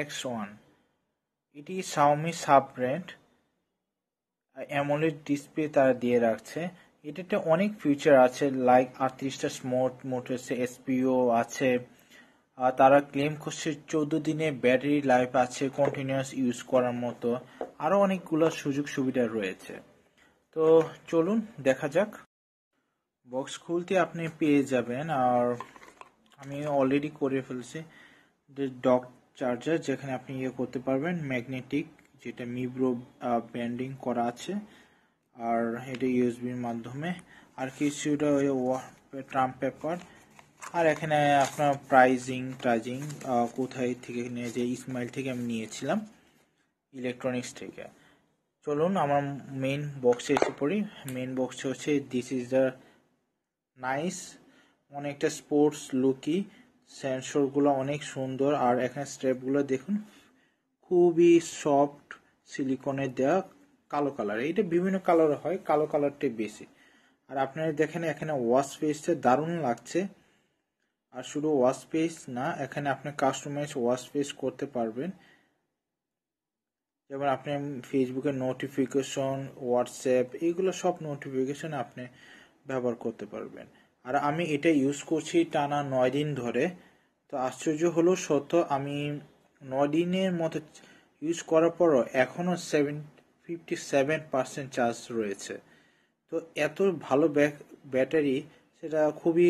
X one এটি Xiaomi sub brand AMOLED display তারা দিয়ে রাখছে। এটাতে অনেক ফিচার আছে লাইক আটত্রিশটা স্মার্ট মোটরস এসপিও আছে। তারা ক্লেম করছে চোদ্দ দিনে ব্যাটারি লাইফ আছে কন্টিনিউয়াস ইউজ করার মতো। আরও অনেকগুলো সুযোগ সুবিধা রয়েছে। তো চলুন, দেখা যাক। বক্স খুলতে আপনি পেয়ে যাবেন। আর আমি অলরেডি করে ফেলছি। ডক চার্জার যেখানে আপনি ইয়ে করতে পারবেন, ম্যাগনেটিক যেটা মিব্রো ব্যান্ডিং করা আছে, আর এটা ইউএসবির মাধ্যমে, আর কিছুটা ওই ট্রাম্প পেপার, আর এখানে আপনার প্রাইজিং টাইজিং কোথায় থেকে নিয়ে যে ইসমাইল থেকে আমি নিয়েছিলাম, ইলেকট্রনিক্স থেকে। চলুন, আমার মেন বক্সে এসে পড়ি। মেইন বক্সে হচ্ছে দিস ইজ দ্য নাইস অনেকটা স্পোর্টস লুকি সেন্সরগুলো অনেক সুন্দর, আর এখানে স্ট্রেপগুলো দেখুন। খুবই সফট সিলিকনের দেওয়া কালো কালার। এটা বিভিন্ন কালার হয়, কালো কালারটাই বেশি। আর আপনারা দেখেন এখানে ওয়াশ পেজটা দারুণ লাগছে। আর শুধু ওয়াশ পেজ না, এখানে আপনি কাস্টমাইজ ওয়াশ পেজ করতে পারবেন। যেমন আপনি ফেসবুকের নোটিফিকেশন, হোয়াটসঅ্যাপ, এগুলো সব নোটিফিকেশন আপনি ব্যবহার করতে পারবেন। আর আমি এটা ইউজ করছি টানা নয় দিন ধরে। তো আশ্চর্য হলো সত্য, আমি নয় দিনের মতো ইউজ করার পরও এখনও seven fifty seven percent charge রয়েছে। তো এত ভালো ব্যাটারি সেটা খুবই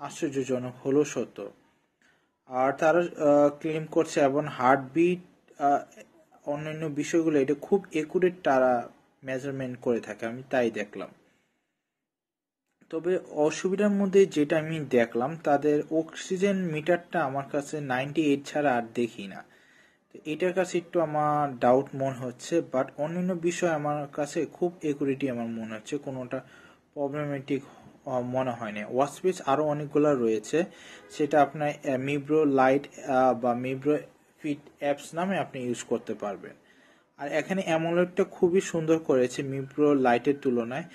আশ্চর্যজনক হলো সত্য। আর তারা ক্লেম করছে এবং হার্টবিট অন্যান্য বিষয়গুলো, এটা খুব একুরেট তারা মেজারমেন্ট করে থাকে, আমি তাই দেখলাম। তবে অসুবিধার মধ্যে যেটা আমি দেখলাম, তাদের অক্সিজেন মিটারটা আমার কাছে নাইনটি এইট ছাড়া আর দেখি না। তো এটার কাছে একটু আমার ডাউট মনে হচ্ছে বাট অন্যান্য বিষয় আমার কাছে খুব একুরিটি আমার মনে হচ্ছে, কোনোটা প্রবলেমেটিক মনে হয়নি ওয়াসপেস আরও অনেকগুলো রয়েছে, সেটা আপনার মিব্রো লাইট বা মিব্রো ফিট অ্যাপস নামে আপনি ইউজ করতে পারবেন। আর এখানে অ্যামোলেডটা খুবই সুন্দর করেছে মিব্রো লাইটের তুলনায়।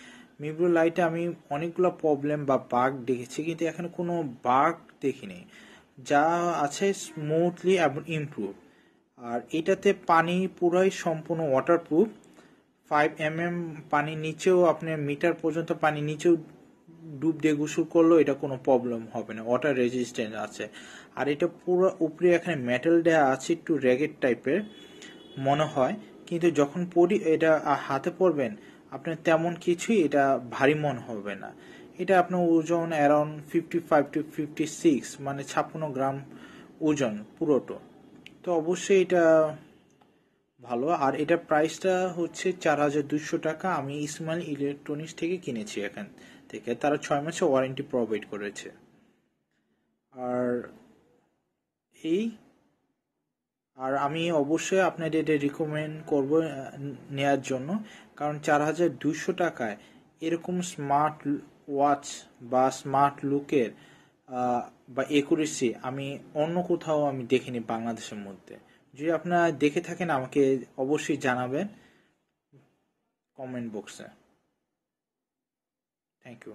মিব্রো লাইটে আমি অনেকগুলো প্রবলেম বা বাগ দেখেছি, কিন্তু এখানে কোনো বাগ দেখিনি। যা আছে স্মুথলি এবং ইমপ্রুভ আর এটাতে পানি পুরাই সম্পূর্ণ ওয়াটারপ্রুফ ফাইভ এম এম পানি নিচেও আপনি মিটার পর্যন্ত পানি নিচেও ডুব দিয়ে গোসল করলেও এটা কোনো প্রবলেম হবে না ওয়াটার রেজিস্ট্যান্ট আছে। আর এটা পুরো উপরে এখানে মেটাল দেওয়া আছে, একটু র্যাগেট টাইপের মনে হয়। কিন্তু যখন পরি এটা হাতে পড়বেন আপনার তেমন কিছুই এটা ভারী মনে হবে না। এটা আপনার ওজন around fifty five to fifty six মানে ছাপ্পান্ন গ্রাম ওজন পুরোটো। তো অবশ্যই এটা ভালো। আর এটা প্রাইসটা হচ্ছে চার হাজার দুশো টাকা। আমি ইসমাইল ইলেকট্রনিক্স থেকে কিনেছি এখান থেকে। তারা ছয় মাসে ওয়ারেন্টি প্রোভাইড করেছে। আর এই আর আমি অবশ্যই আপনাদের এটা রিকমেন্ড করব নেয়ার জন্য। কারণ চার হাজার দুশো টাকায় এরকম স্মার্ট ওয়াচ বা স্মার্ট লুকের বা একুরেসি আমি অন্য কোথাও আমি দেখিনি বাংলাদেশের মধ্যে। যদি আপনারা দেখে থাকেন, আমাকে অবশ্যই জানাবেন কমেন্ট বক্সে। Thank you